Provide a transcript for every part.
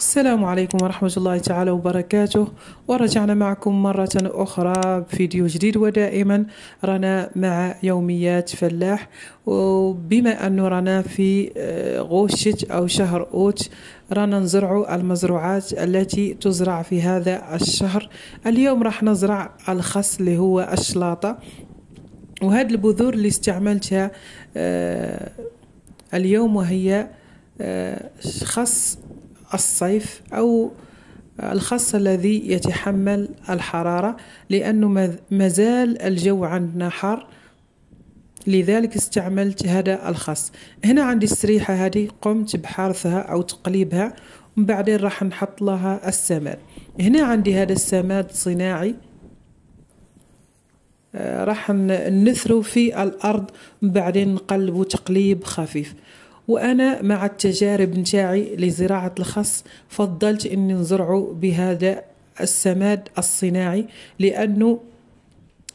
السلام عليكم ورحمة الله تعالى وبركاته. ورجعنا معكم مرة أخرى بفيديو جديد ودائما رانا مع يوميات فلاح. وبما أنه رانا في آه، غوشة أو شهر أوت رانا نزرع المزروعات التي تزرع في هذا الشهر. اليوم راح نزرع الخس اللي هو الشلاطة. وهذه البذور اللي استعملتها آه، اليوم وهي آه، خس الصيف أو الخس الذي يتحمل الحرارة لأنه مازال الجو عندنا حار لذلك استعملت هذا الخس هنا عندي السريحة هذه قمت بحرثها أو تقليبها ومن بعدين راح نحط لها السماد. هنا عندي هذا السماد صناعي. آه، راح نثرو في الأرض بعدين نقلبه تقليب خفيف. وأنا مع التجارب نتاعي لزراعة الخس فضلت أني نزرعه بهذا السماد الصناعي لأنه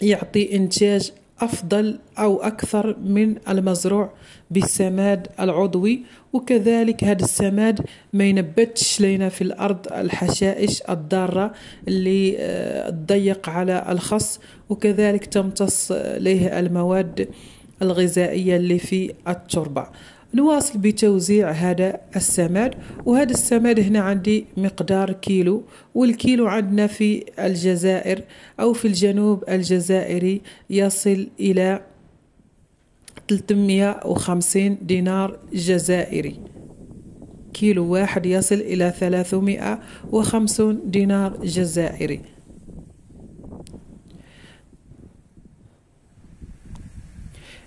يعطي إنتاج أفضل أو أكثر من المزروع بالسماد العضوي وكذلك هذا السماد ما ينبتش لنا في الأرض الحشائش الضارة اللي آه، تضيق على الخس وكذلك تمتص له المواد الغذائية اللي في التربة. نواصل بتوزيع هذا السماد وهذا السماد هنا عندي مقدار كيلو والكيلو عندنا في الجزائر أو في الجنوب الجزائري يصل إلى 350 دينار جزائري. كيلو واحد يصل إلى 350 دينار جزائري.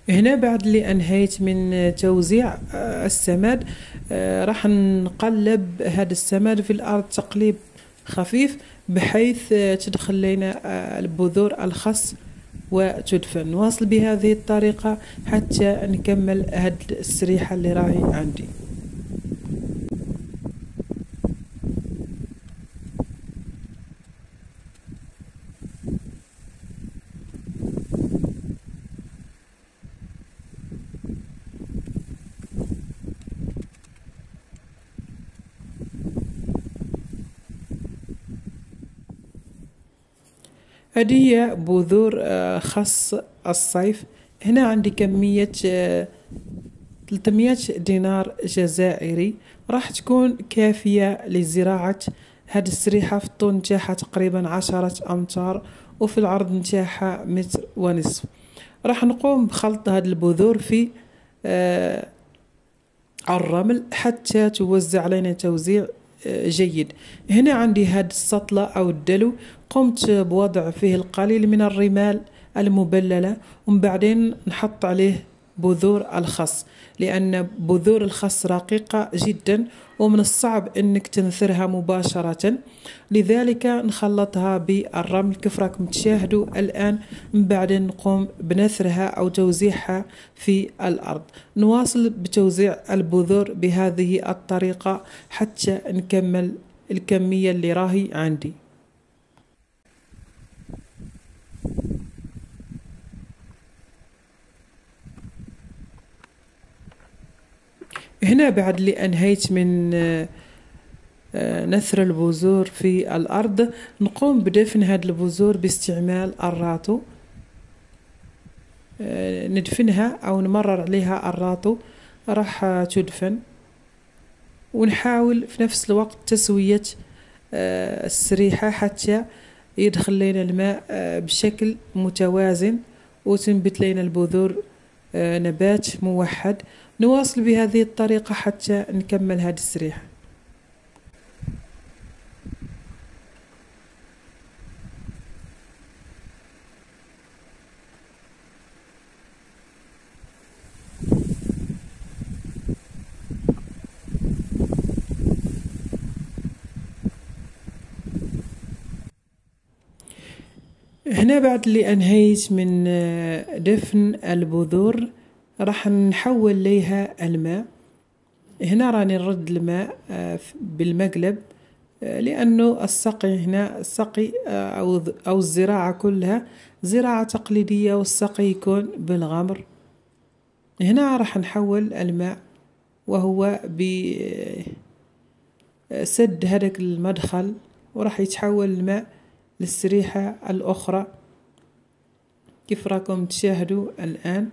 هنا بعد اللي انهيت من توزيع آه، السماد آه، راح نقلب هذا السماد في الأرض تقليب خفيف بحيث آه، تدخل لنا البذور الخس وتدفن. نواصل بهذه الطريقة حتى نكمل هاد السريحة اللي راهي عندي. هذه بذور آه، خس الصيف. هنا عندي كمية 300 آه، دينار جزائري. راح تكون كافية لزراعة. هاد السريحة في الطول نتاعها تقريبا عشرة أمتار وفي العرض نتاعها متر ونصف. راح نقوم بخلط هاد البذور في آه، الرمل حتى توزع علينا توزيع جيد. هنا عندي هاد السطلة أو الدلو. قمت بوضع فيه القليل من الرمال المبللة ومن بعدين نحط عليه بذور الخس لأن بذور الخس رقيقة جدا ومن الصعب أنك تنثرها مباشرة. لذلك نخلطها بالرمل كيف راكم تشاهدوا الآن من بعد نقوم بنثرها أو توزيعها في الأرض. نواصل بتوزيع البذور بهذه الطريقة حتى نكمل الكمية اللي راهي عندي. هنا بعد اللي أنهيت من آه، آه، نثر البذور في الأرض نقوم بدفن هذه البذور باستعمال الراتو. آه، ندفنها أو نمرر عليها الراتو راح تدفن. ونحاول في نفس الوقت تسوية السريحة حتى يدخل لنا الماء بشكل متوازن وتنبت لنا البذور نبات موحد. نواصل بهذه الطريقة حتى نكمل هذه السريحة هنا بعد اللي أنهيت من دفن البذور راح نحول ليها الماء. هنا راني نرد الماء آه، بالمقلب آه، لأنه السقي هنا السقي آه، أو الزراعة كلها زراعة تقليدية والسقي يكون بالغمر. هنا راح نحول الماء وهو ب سد هذاك المدخل وراح يتحول الماء للسريحة الأخرى. كيف راكم تشاهدوا الآن؟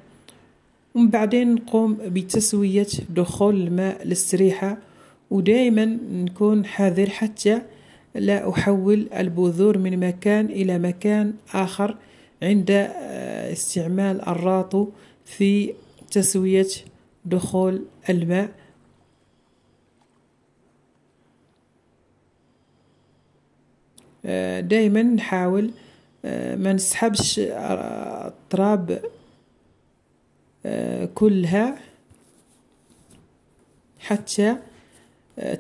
ومن بعدين نقوم بتسوية دخول الماء للسريحة ودائما نكون حذر حتى لا أحول البذور من مكان إلى مكان آخر عند آه، استعمال الراطو في تسوية دخول الماء. آه، دائما نحاول آه، ما نسحبش التراب كلها حتى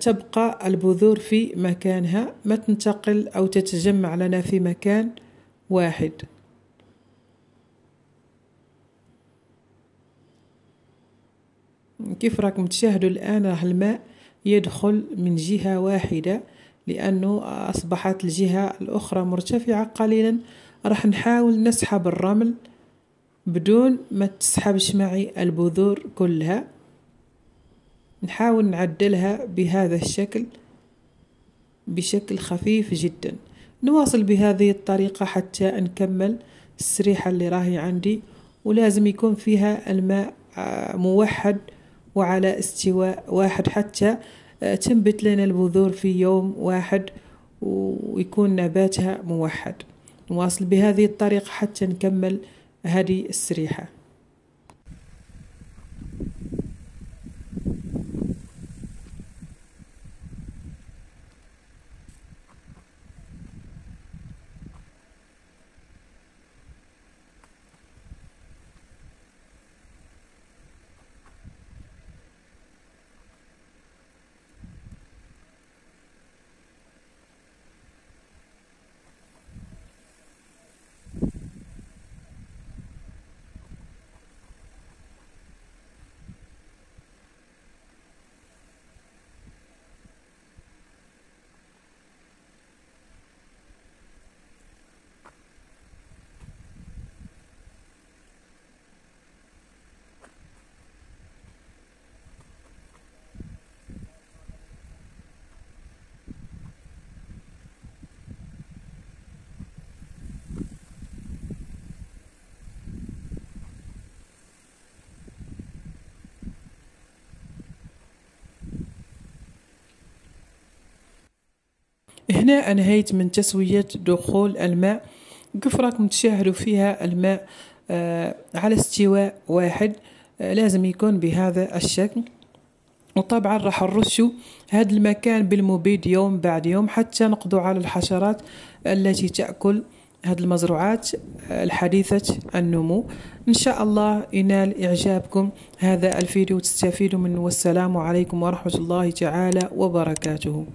تبقى البذور في مكانها ما تنتقل أو تتجمع لنا في مكان واحد. كيف راكم تشاهدوا الآن؟ راه الماء يدخل من جهة واحدة. لأنه أصبحت الجهة الأخرى مرتفعة قليلا. راح نحاول نسحب الرمل بدون ما تسحبش معي البذور كلها. نحاول نعدلها بهذا الشكل بشكل خفيف جدا. نواصل بهذه الطريقة حتى نكمل السريحة اللي راهي عندي ولازم يكون فيها الماء آه، موحد وعلى استواء واحد حتى تنبت لنا البذور في يوم واحد ويكون نباتها موحد. نواصل بهذه الطريقة حتى نكمل هذه السريحة. هنا أنهيت من تسوية دخول الماء. راكم تشاهدوا فيها الماء آه على استواء واحد آه لازم يكون بهذا الشكل. وطبعا راح نرشوا هذا المكان بالمبيد يوم بعد يوم حتى نقضوا على الحشرات التي تأكل هذه المزروعات آه، الحديثة النمو. إن شاء الله ينال إعجابكم هذا الفيديو وتستفيدوا منه. والسلام عليكم ورحمة الله تعالى وبركاته.